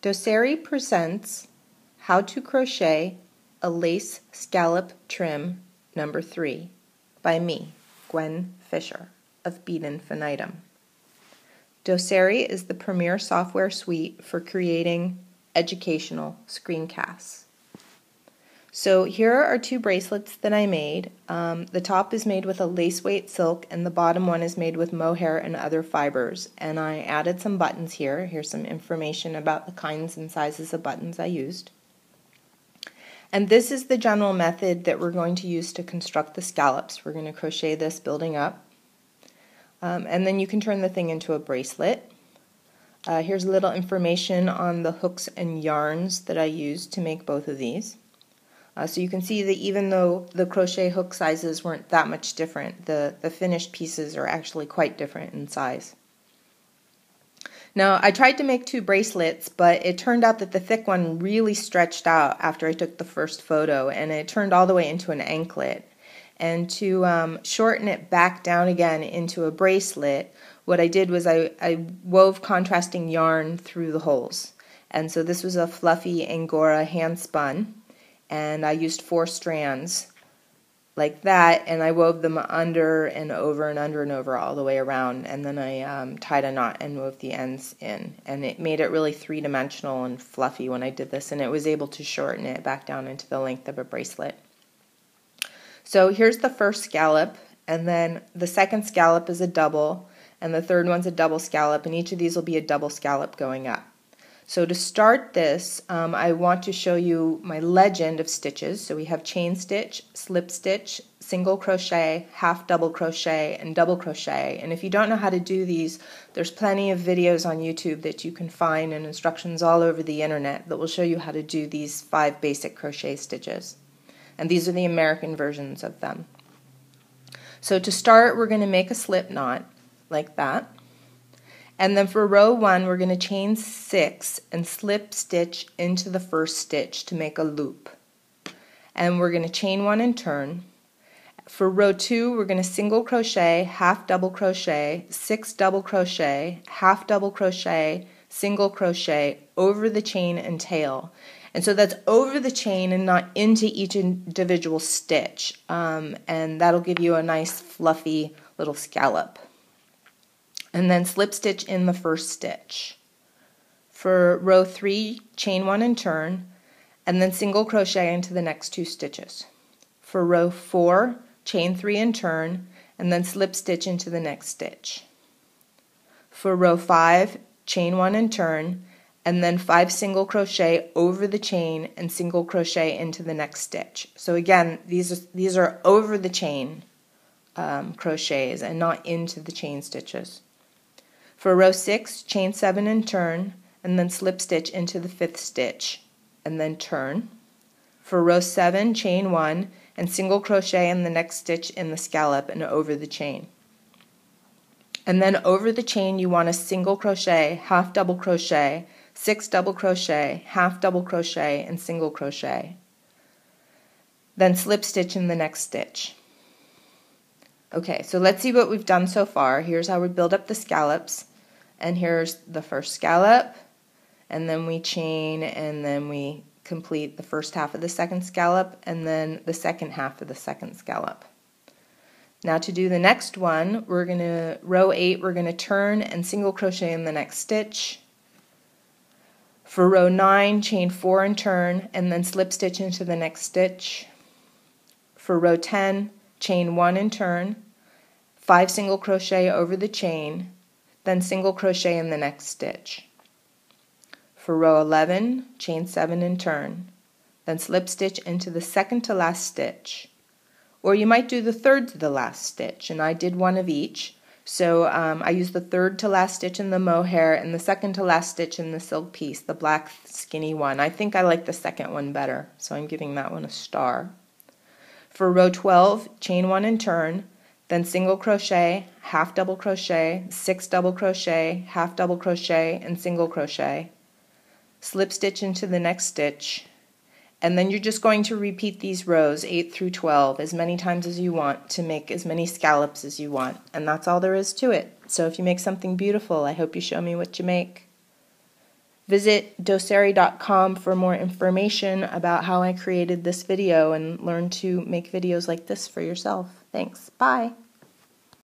Doceri presents How to Crochet a Lace Scallop Trim Number 3 by me, Gwen Fisher of Bead Infinitum. Doceri is the premier software suite for creating educational screencasts. So here are two bracelets that I made. Um, the top is made with a lace weight silk and the bottom one is made with mohair and other fibers. And I added some buttons here. Here's some information about the kinds and sizes of buttons I used. And this is the general method that we're going to use to construct the scallops. We're going to crochet this building up. Um, and then you can turn the thing into a bracelet. Uh, here's a little information on the hooks and yarns that I used to make both of these. Uh, so you can see that even though the crochet hook sizes weren't that much different, the, the finished pieces are actually quite different in size. Now, I tried to make two bracelets, but it turned out that the thick one really stretched out after I took the first photo, and it turned all the way into an anklet. And to um, shorten it back down again into a bracelet, what I did was I, I wove contrasting yarn through the holes. And so this was a fluffy Angora hand spun and I used four strands like that and I wove them under and over and under and over all the way around and then I um, tied a knot and wove the ends in and it made it really three-dimensional and fluffy when I did this and it was able to shorten it back down into the length of a bracelet. So here's the first scallop and then the second scallop is a double and the third one's a double scallop and each of these will be a double scallop going up. So to start this, um, I want to show you my legend of stitches. So we have chain stitch, slip stitch, single crochet, half double crochet, and double crochet. And if you don't know how to do these, there's plenty of videos on YouTube that you can find and instructions all over the internet that will show you how to do these five basic crochet stitches. And these are the American versions of them. So to start, we're going to make a slip knot like that. And then for row one, we're going to chain six and slip stitch into the first stitch to make a loop. And we're going to chain one and turn. For row two, we're going to single crochet, half double crochet, six double crochet, half double crochet, single crochet over the chain and tail. And so that's over the chain and not into each individual stitch. Um, and that'll give you a nice fluffy little scallop and then slip stitch in the first stitch. For row 3, chain 1 and turn, and then single crochet into the next two stitches. For row 4, chain 3 and turn, and then slip stitch into the next stitch. For row 5, chain 1 and turn, and then 5 single crochet over the chain and single crochet into the next stitch. So again, these are, these are over the chain um, crochets and not into the chain stitches. For row 6, chain 7 and turn, and then slip stitch into the fifth stitch, and then turn. For row 7, chain 1, and single crochet in the next stitch in the scallop and over the chain. And then over the chain you want a single crochet, half double crochet, 6 double crochet, half double crochet, and single crochet. Then slip stitch in the next stitch. Okay, so let's see what we've done so far. Here's how we build up the scallops. And here's the first scallop. And then we chain and then we complete the first half of the second scallop and then the second half of the second scallop. Now to do the next one, we're going to, row 8, we're going to turn and single crochet in the next stitch. For row 9, chain 4 and turn and then slip stitch into the next stitch. For row 10, chain 1 and turn, 5 single crochet over the chain, then single crochet in the next stitch. For row 11, chain 7 and turn, then slip stitch into the second to last stitch. Or you might do the third to the last stitch, and I did one of each. So um, I used the third to last stitch in the mohair and the second to last stitch in the silk piece, the black skinny one. I think I like the second one better, so I'm giving that one a star. For row 12, chain 1 and turn, then single crochet, half double crochet, 6 double crochet, half double crochet, and single crochet. Slip stitch into the next stitch, and then you're just going to repeat these rows 8 through 12 as many times as you want to make as many scallops as you want. And that's all there is to it. So if you make something beautiful, I hope you show me what you make. Visit doceri.com for more information about how I created this video and learn to make videos like this for yourself. Thanks. Bye.